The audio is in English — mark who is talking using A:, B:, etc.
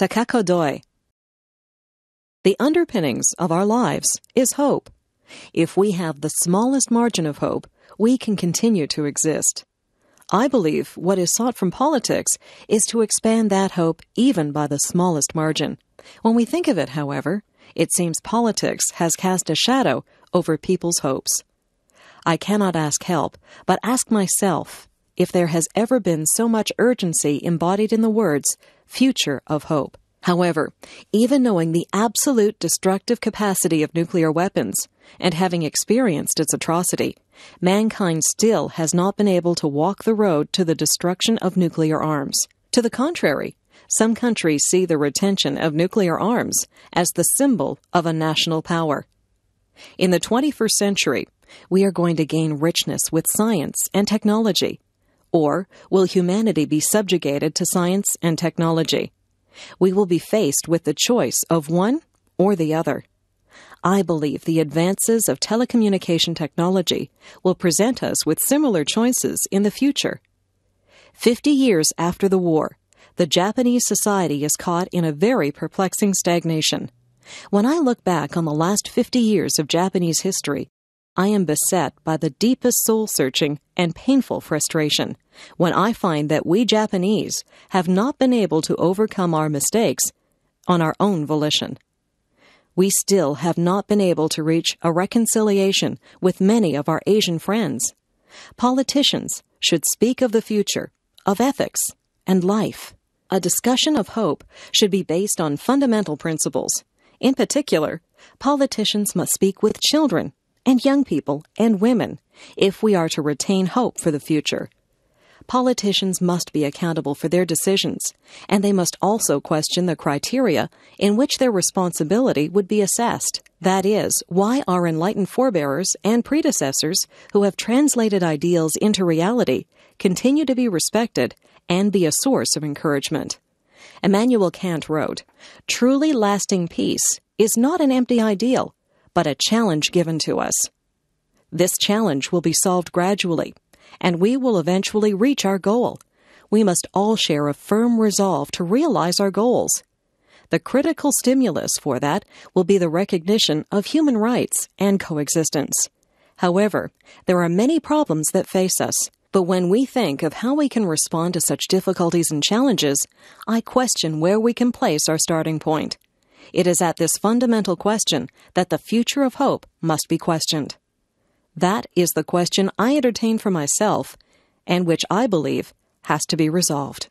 A: Takako Doi. The underpinnings of our lives is hope. If we have the smallest margin of hope, we can continue to exist. I believe what is sought from politics is to expand that hope even by the smallest margin. When we think of it, however, it seems politics has cast a shadow over people's hopes. I cannot ask help, but ask myself if there has ever been so much urgency embodied in the words future of hope. However, even knowing the absolute destructive capacity of nuclear weapons and having experienced its atrocity, mankind still has not been able to walk the road to the destruction of nuclear arms. To the contrary, some countries see the retention of nuclear arms as the symbol of a national power. In the 21st century, we are going to gain richness with science and technology. Or will humanity be subjugated to science and technology? we will be faced with the choice of one or the other. I believe the advances of telecommunication technology will present us with similar choices in the future. Fifty years after the war, the Japanese society is caught in a very perplexing stagnation. When I look back on the last 50 years of Japanese history, I am beset by the deepest soul searching and painful frustration when I find that we Japanese have not been able to overcome our mistakes on our own volition. We still have not been able to reach a reconciliation with many of our Asian friends. Politicians should speak of the future, of ethics, and life. A discussion of hope should be based on fundamental principles. In particular, politicians must speak with children and young people and women if we are to retain hope for the future. Politicians must be accountable for their decisions, and they must also question the criteria in which their responsibility would be assessed. That is, why our enlightened forebears and predecessors who have translated ideals into reality continue to be respected and be a source of encouragement. Immanuel Kant wrote, Truly lasting peace is not an empty ideal, but a challenge given to us. This challenge will be solved gradually, and we will eventually reach our goal. We must all share a firm resolve to realize our goals. The critical stimulus for that will be the recognition of human rights and coexistence. However, there are many problems that face us, but when we think of how we can respond to such difficulties and challenges, I question where we can place our starting point. It is at this fundamental question that the future of hope must be questioned. That is the question I entertain for myself, and which I believe has to be resolved.